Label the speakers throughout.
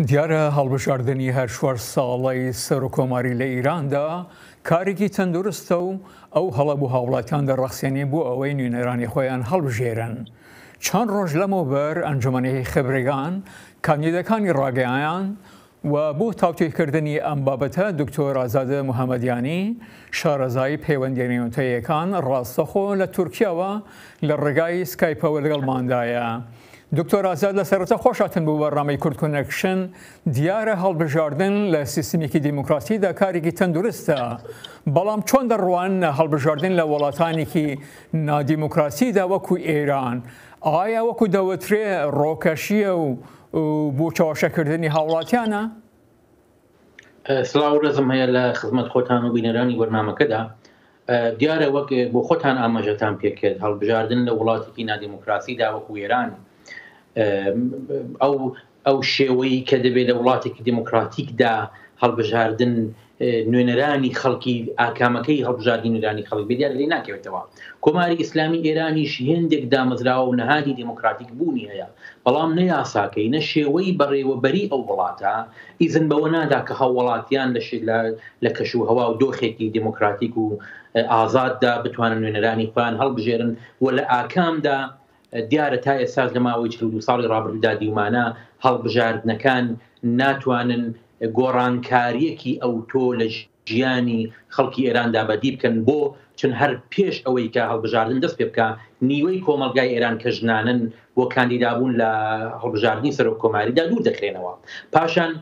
Speaker 1: دیارە هەڵبژاردننی هەر شووار ساڵی سەر و کۆماری لە ئیراندا کارێکی تەندروستە و ئەو هەڵەبوو هاوڵاتیان دەڕخسیێنی بۆ ئەوەی نوێنەرانی خۆیان هەڵبژێرن. چەند ڕۆژ لەمەوبەر ئەنجمەی خبرگان کامیدەکانی ڕاگەیان و بۆ تاوتێکردنی ئەم بابەتە دکتۆر ئازادە محەممەدیانی شارەزایی پەیوەندێنیوتەیەکان ڕاستەخۆ لە تورکیاوە لە ڕێگای سکایپەوە لەگەڵماندایە. دکتۆر ئازاد لە سەرتا خۆشاتن بوو بەڕامەی کورتکۆنەکشن دیارە هەڵبژاردن لە سیستمێکی دیموکراسیدا کارێکی تەندروستە بەڵام چۆن دەڕوان هەڵبژاردن لە وڵاتانێکی نادیموکراسیدا وەکو ئێران ئایا وەکو دەوترێ ڕۆکەشیە و بۆ چاوەشەکردنی هاوڵاتیانە؟
Speaker 2: سلااوڕزم هەیە لە خزمەت خۆتان و بینەرانی وەرنامەکەدا دیارە وەک بۆ خۆتان ئاماژەتان پێکرد هەڵبژاردن لە وڵاتێکی نادیموکراسیدا وەکو ئێرانی ئەو ئەو شێوەی کە دەبێت لە وڵاتێکی دموکراتیکدا هەڵبژاردن نوێنەرانی خەڵکی ئاکامەکەی هەڵبژاردی نوێنانی خەڵک بێدیار لێ ناکەوێتەوە کۆماری ئیسلامی ئێرانیش هێندێک دامەزراوە و نەهادی دموکراتیک بوونی هەیە بەڵام نە یاساکەی نە شێوەی بەڕێوەبەری ئەو وڵاتە ئیزن بەوە نادا کە هەوڵاتیان لە لە کەش و هەوا و دۆخێکی دموکراتیک و ئازاددا بتوانن نوێنەرانی خوان هەڵبژێرن و لە ئاکامدا دیارە تا ئێساز لە ماوەی دو ساڵی ڕابردا دیمانە هەڵبژاردنەکان ناتوانن گۆڕانکاریەکی ئەو تۆ لە ژیانی خەڵکی ئێراندا بەدی بکەن بۆ چون هەر پێش ئەوەی کە هەڵبژاردن دەست پێ بکە نیوەی کۆمەلگای ئێران کە ژنانن بۆ کاندیدابوون لە هەڵبژاردننی سەر و کۆماریدا دوور دەکرێنەوە پاشان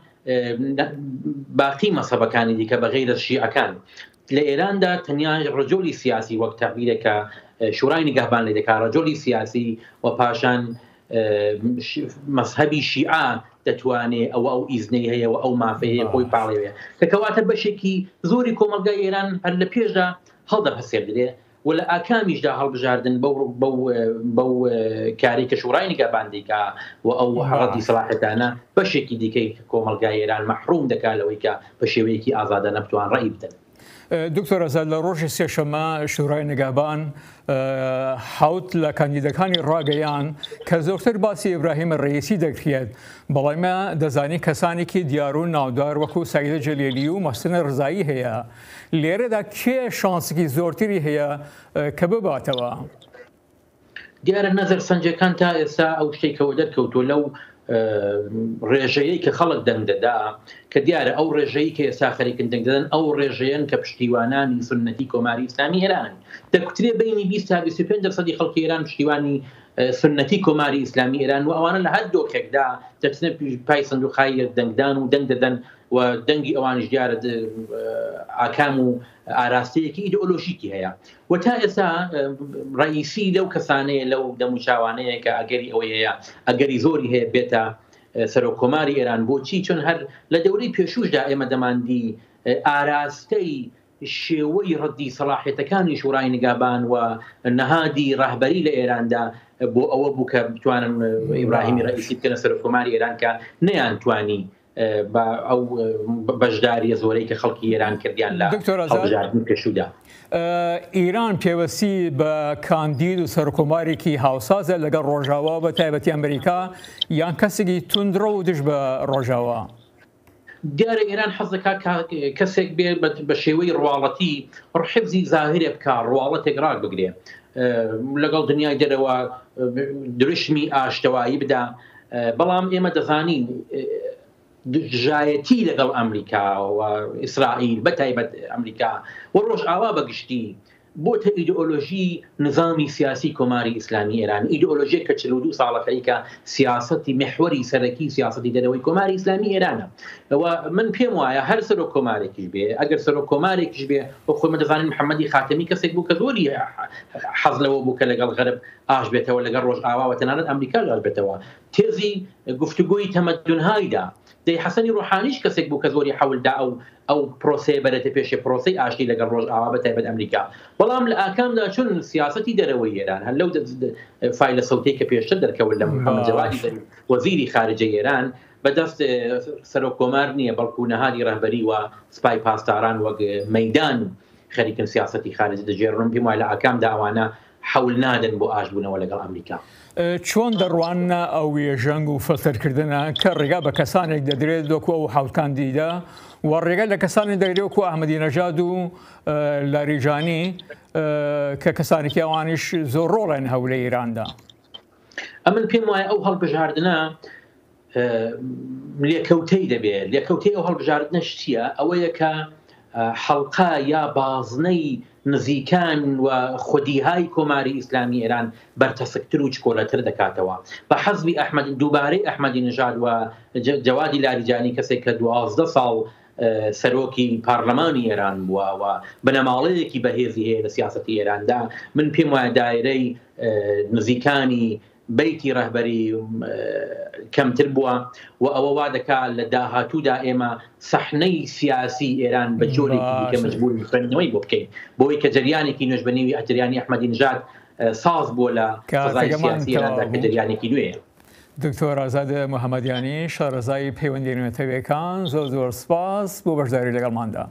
Speaker 2: باقی مەسەبەکانی دیکە بەغیر لە شیعەکان لە ئێراندا تەنیا ڕجۆلی سیاسی وەک تەبیرەکە شورای نگهبان لێ دەکات ڕۆژۆلی سیاسی و پاشان مەسهبی شیعە دەتوانێت ئەو ئەو ئیزنەی هەیە و ئەو مافەیە خۆی پاڵێوێ کەکەواتە بەشێکی زۆری کۆمەلگای ئێران هەر لە پێشدا هەڵدە هەسێر درێ و لە ئاکامیشدا هەڵبژاردن بەو کاری کە شوڕای نیگەباندێکا و ئەو هەڵەتی سلاحەتانە بەشێکی دیکەی کۆمەلگای ئێران مەحروم دەکا لەوەی کە بە شێوەیەکی ئازادە نەبتوان ڕێی بدەن
Speaker 1: دکتۆر ئەزاد لە ڕۆژی سێشەمە شورای نگابان حوت لە کاندیدەکانی ڕاگەیان کە زۆرتر باسی ئبراهیمە ڕئیسی دەکرێت بەڵێمە دەزانی کەسانێکی دیارو ناودار وەکو سایدە جەلێلی و مەستنە ڕزایی هەیە لێرەدا کێ شانسکی زۆرتری هەیە کە بباتەوە.
Speaker 2: دیارە نەزەر سنجەکان تا ئێستا ئەو شتێکەوە دەرکەوتۆ لەو ڕێژەیە کە خەڵک دەنگدەدا کە دیارە ئەو ڕێژەی کە ێستا خەریکن دەنگدەدەن ئەو ڕێژەیەن کە پشتیوانانی سنەتی کۆماری ئسلامی هێران دەکوترێ بینی 20 تا 25 دەسەدی خەڵکی ئێران پشتیوانی سنەتی کۆماری ئسلامی ئێران و ئەوانە لە هەر دۆکێکدا دەچنە پای سندوقای دەنگدان و دەنگ دەدەن و دەنگی ئەوانش دیارە ئاکام و ئاراستەیەکی ئیدۆلۆژیکی هەیە و تا ئێستا ڕئیسی لەو کەسانەیە لەو دەموچاوانەیە کە ئەگەری ئەوەی هەیە ئەگەری زۆری هەیە بێتە سەرۆکۆماری ئێران بۆچی چۆن هەر لە دەوری پێشوشدا ئێمە دەماندی ئاراستەی شێوەی ڕەدی سەلاحێتەکانی شوڕای نگابان و نەهادی ڕاهبەری لە ئێراندا بۆ ئەوە بوو کە بتوانن ئیبراهیمی ڕئیسی بکەنە سەرۆکۆماری ئێران کە نەیان توانی ئەو بەشداریە زۆرەی کە خەڵکی ئێران کردیان لە پێشودا.
Speaker 1: ئیران پێوەسی بە کاندید و سەرکۆمارێکی هاوسازە لەگەڵ ڕۆژاوا بە تایبەتی ئەمریکا یان کەسێکی تونندڕ و دش بە ڕۆژاوا.
Speaker 2: دیارە ئێران حەزەکە کەسێک بێ بە شێوەی ڕواڵەتی ڕحبزی زاهرێ بکە ڕواڵەتێک ڕاک بگرێ لەگەڵ دنیای دەرەوە درشمی ئاشتەوایی بدا بەڵام ئێمە دەزانین دژایەتی لەگەڵ ئەمریکاوە ئیسرائیل بەتایبەت ئەمریکا و ڕۆژئاوا بەگشتی بۆتە ئیدئۆلۆژی نظامی سیاسی کۆماری ئیسلامی ئێران ئیدئۆلۆژیە کە چلو دو ساڵەکەیکە سیاستی محوەری سەرەکی سیاستی دەرەوەی کۆماری ئیسلامی ئێرانە ئەوە من پێم وایە هەر سەرۆ کۆمارێکیش بێ ئەگەر سەرۆ کۆمارێکیش بێ بۆ خۆمە دەزانین محەممەدی خاتەمی کەسێک بوو کە زۆری حەزلەوە بوو کە لەگەڵ غەرب ئاش بێتەوە لەگەڵ ڕۆژ ئاواوە تەنانەت ئەمریکا لاش بێتەوە تێزی گفتگوۆی تەمەدونهایدا دەی حەسەنی ڕحانیش کەسێک بوو کە زۆری حولدا ئەو ئەو پرۆسی بەرەتە پێشی پرۆسی ئاشتی لەگەڵ ڕۆژ ئاوا بەتایبەت ئەمریکا بەڵام لە ئاکامدا چون سیاستی دەرەوەی ئێران هەر لەو فیلە سەوتەی کە پێشتر دەرکەوت لە محەممەجلڵی وەزیری خارجە ئێران بەدەست سەرۆکۆمار نییە بەڵکو نەهادی ڕەهبەری و سپای پاسداران وەک مەدان و خەریکن سیاستی خارج دەجێڕم پێم وای لە ئاکام داوانە حول نادن بۆ ئاشبوونەوە لەگەڵ ئەمریکا.
Speaker 1: چۆن دەڕوانە ئەو وێژەنگ و فەسەرکردنە کە ڕێگا بە کەسانێک دەدرێت دۆکوە و حوتان دیدا و ڕێگە لە کەسانی دەگرێت و ئەحمەدی نەژاد و لاریژانی کە کەسانێکی ئەوانش زۆر ڕۆڵێن هەو لە ئێراندا.
Speaker 2: ئەمن پێم وایە ئەو هەڵبژاردنە لێکەوتەی دەبێت لێکەوتەی ئەو هەڵبژاردنە شتیە ئەوەیە کە حەڵقا یا بازنەی نزیکان و خودیهای کۆماری ئیسلامی ئێران بەرتەسکتر و چکۆلەتر دەکاتەوە بە حەزبی ئەحمد دووبارەی ئەحمەدی نژاد و جوادی لاریجانی کەسێک کە دوازدە ساڵ سەرۆکی پارلەمانی ئێران بووەوە بنەماڵەیەکی بەهێزی هەیە لە سیاستی ئێراندا من پێم وایە دایرەی نزیکانی بیتی ڕەهبەری کەمتر بووە و ئەوە وا دەکا لە داهاتوودا ئێمە سەحنەی سیاسی ئێران بە جۆرێکی مجبور خوێندنەوەی بۆ بکەین بۆی کە جریانێکی نوێژبنیوی ئەتریانی ئەحمەدی نژات ساز بۆ لە جریانێکی نوێ.
Speaker 1: دکتۆر ئازادە محەممەدیانی شارەزایی پەیوەندی نوێتەوێکان زۆر زۆر سپاس بۆ بەشداری لەگەڵماندا.